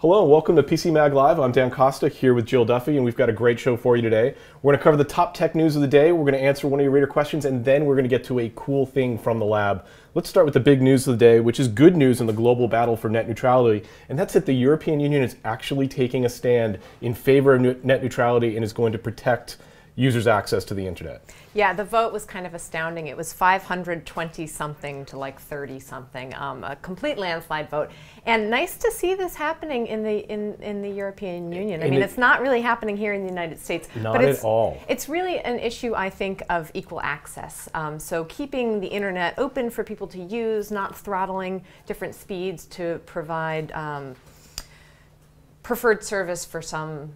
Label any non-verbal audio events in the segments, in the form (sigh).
Hello and welcome to PC Mag Live. I'm Dan Costa here with Jill Duffy, and we've got a great show for you today. We're going to cover the top tech news of the day. We're going to answer one of your reader questions, and then we're going to get to a cool thing from the lab. Let's start with the big news of the day, which is good news in the global battle for net neutrality, and that's that the European Union is actually taking a stand in favor of net neutrality and is going to protect users' access to the internet. Yeah, the vote was kind of astounding. It was 520 something to like 30 something, um, a complete landslide vote. And nice to see this happening in the in, in the European Union. I in mean, it's not really happening here in the United States. Not but at all. It's really an issue, I think, of equal access. Um, so keeping the internet open for people to use, not throttling different speeds to provide um, preferred service for some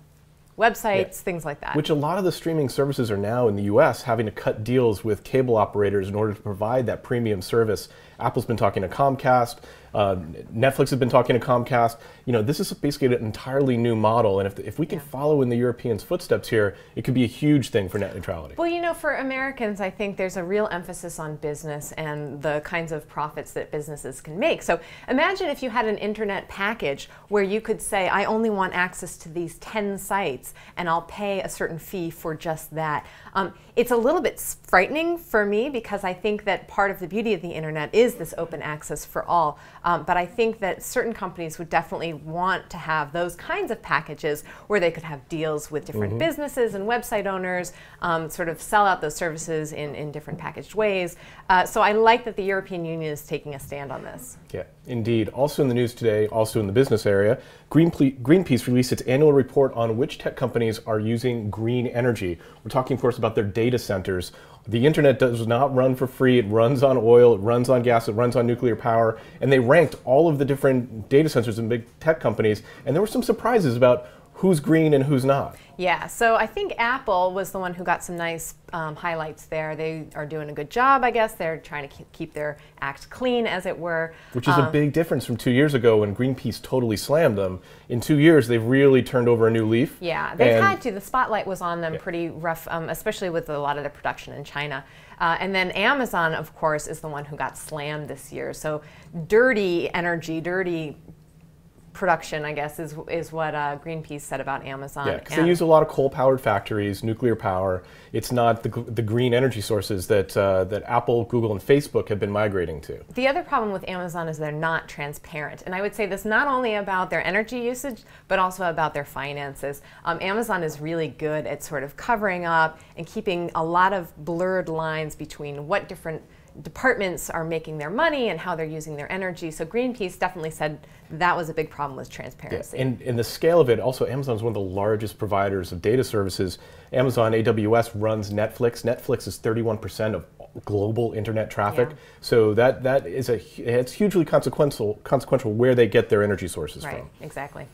websites, yeah. things like that. Which a lot of the streaming services are now in the US having to cut deals with cable operators in order to provide that premium service. Apple's been talking to Comcast. Uh, Netflix has been talking to Comcast. You know, this is basically an entirely new model, and if, if we can follow in the Europeans' footsteps here, it could be a huge thing for net neutrality. Well, you know, for Americans, I think there's a real emphasis on business and the kinds of profits that businesses can make. So imagine if you had an internet package where you could say, I only want access to these 10 sites, and I'll pay a certain fee for just that. Um, it's a little bit frightening for me because I think that part of the beauty of the internet is this open access for all. Um, but I think that certain companies would definitely want to have those kinds of packages where they could have deals with different mm -hmm. businesses and website owners, um, sort of sell out those services in, in different packaged ways. Uh, so I like that the European Union is taking a stand on this. Yeah, indeed. Also in the news today, also in the business area, Greenpeace released its annual report on which tech companies are using green energy. We're talking, of course, about their data centers. The internet does not run for free. It runs on oil, it runs on gas, it runs on nuclear power. And they ranked all of the different data centers and big tech companies. And there were some surprises about who's green and who's not. Yeah, so I think Apple was the one who got some nice um, highlights there. They are doing a good job, I guess. They're trying to keep their act clean, as it were. Which is um, a big difference from two years ago when Greenpeace totally slammed them. In two years, they've really turned over a new leaf. Yeah, they've had to. The spotlight was on them yeah. pretty rough, um, especially with a lot of the production in China. Uh, and then Amazon, of course, is the one who got slammed this year. So dirty energy, dirty production, I guess, is is what uh, Greenpeace said about Amazon. Yeah, because they use a lot of coal-powered factories, nuclear power. It's not the, the green energy sources that uh, that Apple, Google, and Facebook have been migrating to. The other problem with Amazon is they're not transparent, and I would say this not only about their energy usage, but also about their finances. Um, Amazon is really good at sort of covering up and keeping a lot of blurred lines between what different departments are making their money and how they're using their energy. So Greenpeace definitely said that was a big problem with transparency. Yeah, and, and the scale of it, also Amazon is one of the largest providers of data services. Amazon AWS runs Netflix. Netflix is 31% of global internet traffic. Yeah. So that that is a it's hugely consequential consequential where they get their energy sources right, from. Right, exactly.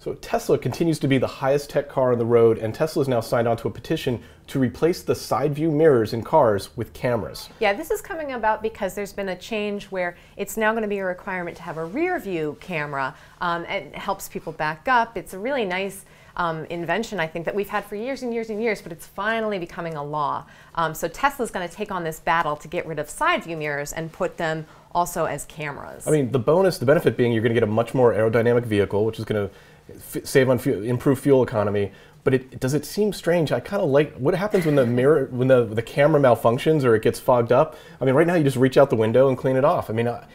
So Tesla continues to be the highest tech car on the road, and Tesla has now signed on to a petition to replace the side view mirrors in cars with cameras. Yeah, this is coming about because there's been a change where it's now going to be a requirement to have a rear view camera. Um, it helps people back up. It's a really nice um, invention, I think, that we've had for years and years and years, but it's finally becoming a law. Um, so Tesla's going to take on this battle to get rid of side view mirrors and put them also as cameras. I mean, the bonus, the benefit being you're going to get a much more aerodynamic vehicle, which is going to save on fuel, improve fuel economy. But it, does it seem strange? I kind of like what happens when the mirror, when the, the camera malfunctions or it gets fogged up. I mean, right now you just reach out the window and clean it off. I mean, I,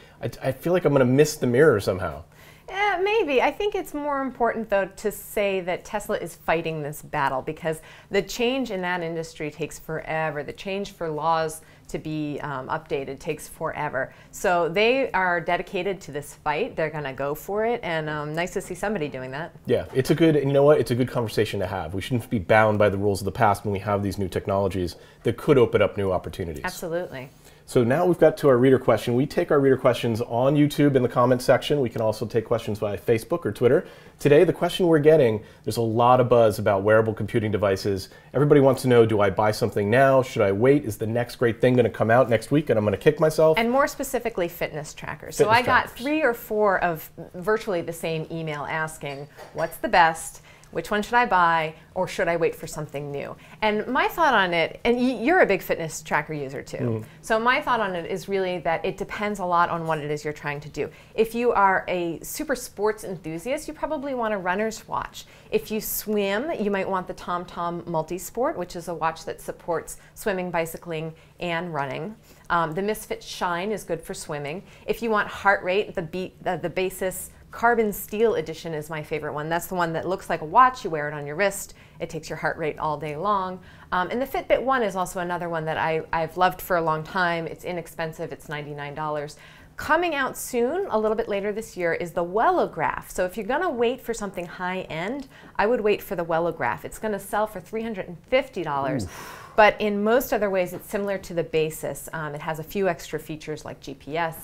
I feel like I'm going to miss the mirror somehow. Yeah, maybe. I think it's more important, though, to say that Tesla is fighting this battle because the change in that industry takes forever. The change for laws to be um, updated takes forever. So they are dedicated to this fight. They're going to go for it, and um, nice to see somebody doing that. Yeah, it's a good, and you know what? It's a good conversation to have. We shouldn't be bound by the rules of the past when we have these new technologies that could open up new opportunities. Absolutely. So now we've got to our reader question. We take our reader questions on YouTube in the comment section. We can also take questions via Facebook or Twitter. Today, the question we're getting, there's a lot of buzz about wearable computing devices. Everybody wants to know, do I buy something now? Should I wait? Is the next great thing going to come out next week and I'm going to kick myself? And more specifically, fitness trackers. Fitness so I trackers. got three or four of virtually the same email asking, what's the best? Which one should I buy, or should I wait for something new? And my thought on it, and you're a big fitness tracker user too. Mm. So my thought on it is really that it depends a lot on what it is you're trying to do. If you are a super sports enthusiast, you probably want a runner's watch. If you swim, you might want the TomTom Multisport, which is a watch that supports swimming, bicycling, and running. Um, the Misfit Shine is good for swimming. If you want heart rate, the, beat, the, the Basis Carbon Steel Edition is my favorite one. That's the one that looks like a watch. You wear it on your wrist. It takes your heart rate all day long. Um, and the Fitbit One is also another one that I, I've loved for a long time. It's inexpensive. It's $99. Coming out soon, a little bit later this year, is the Wellograph. So if you're going to wait for something high end, I would wait for the Wellograph. It's going to sell for $350. Oof. But in most other ways, it's similar to the Basis. Um, it has a few extra features like GPS.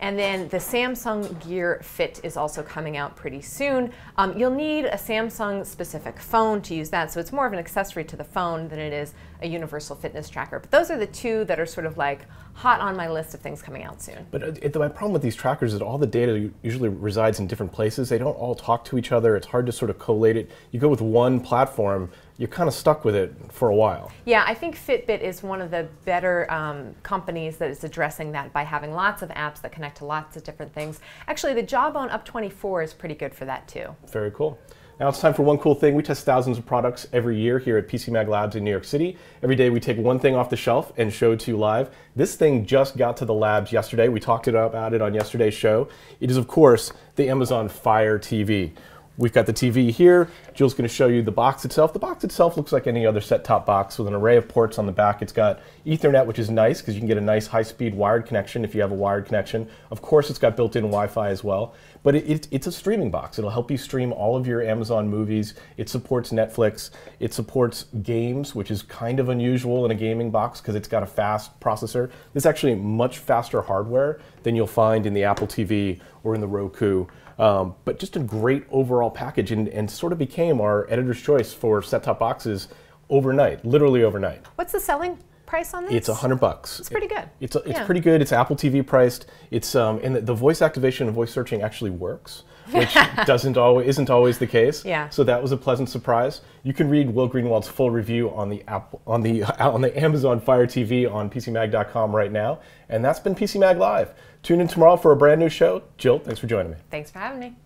And then the Samsung Gear Fit is also coming out pretty soon. Um, you'll need a Samsung specific phone to use that, so it's more of an accessory to the phone than it is a universal fitness tracker. But those are the two that are sort of like hot on my list of things coming out soon. But uh, it, my problem with these trackers is all the data usually resides in different places. They don't all talk to each other. It's hard to sort of collate it. You go with one platform you're kind of stuck with it for a while. Yeah, I think Fitbit is one of the better um, companies that is addressing that by having lots of apps that connect to lots of different things. Actually, the Jawbone Up 24 is pretty good for that too. Very cool. Now it's time for one cool thing. We test thousands of products every year here at PCMag Labs in New York City. Every day we take one thing off the shelf and show it to you live. This thing just got to the labs yesterday. We talked about it on yesterday's show. It is, of course, the Amazon Fire TV. We've got the TV here. Jill's going to show you the box itself. The box itself looks like any other set-top box with an array of ports on the back. It's got Ethernet, which is nice because you can get a nice high-speed wired connection if you have a wired connection. Of course, it's got built-in Wi-Fi as well. But it, it, it's a streaming box. It'll help you stream all of your Amazon movies. It supports Netflix. It supports games, which is kind of unusual in a gaming box because it's got a fast processor. This is actually much faster hardware than you'll find in the Apple TV or in the Roku. Um, but just a great overall package and, and sort of became our editor's choice for set-top boxes overnight, literally overnight. What's the selling price on this? It's a hundred bucks. It's pretty good. It's it's yeah. pretty good. It's Apple TV priced. It's um, and the, the, voice activation and voice searching actually works, (laughs) which doesn't always isn't always the case. Yeah. So that was a pleasant surprise. You can read Will Greenwald's full review on the app on the (laughs) on the Amazon Fire TV on PCMag.com right now, and that's been PCMag Live. Tune in tomorrow for a brand new show. Jill, thanks for joining me. Thanks for having me.